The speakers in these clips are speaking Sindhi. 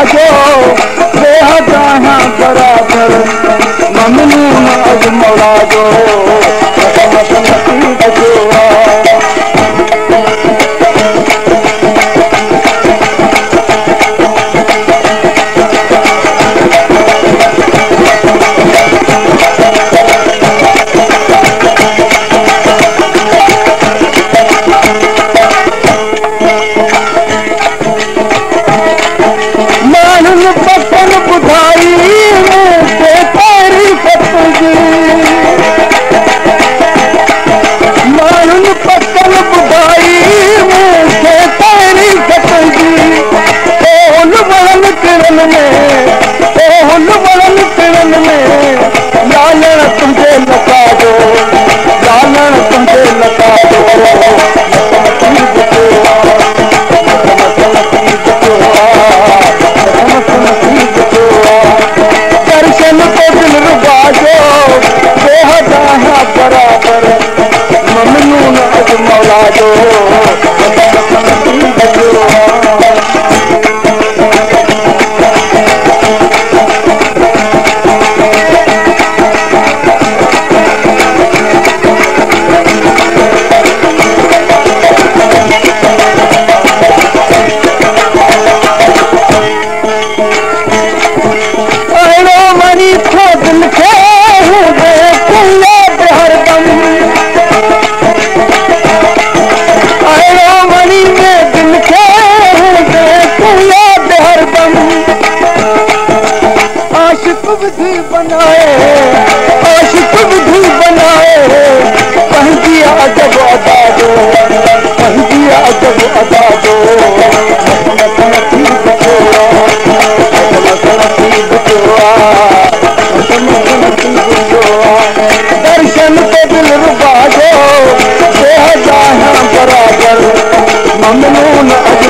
I go. Yeah.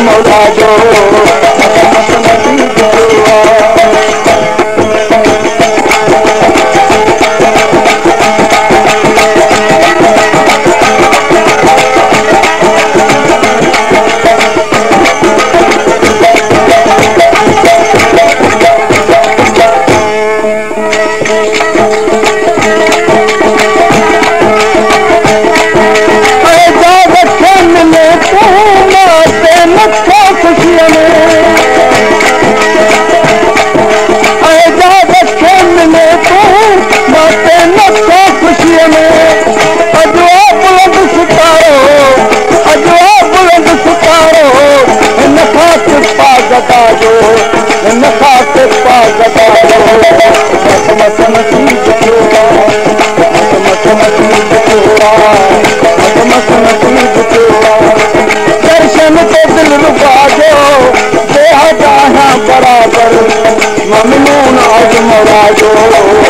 مولا جو ڀاڄو برابر. ممنون اڄ مراجو.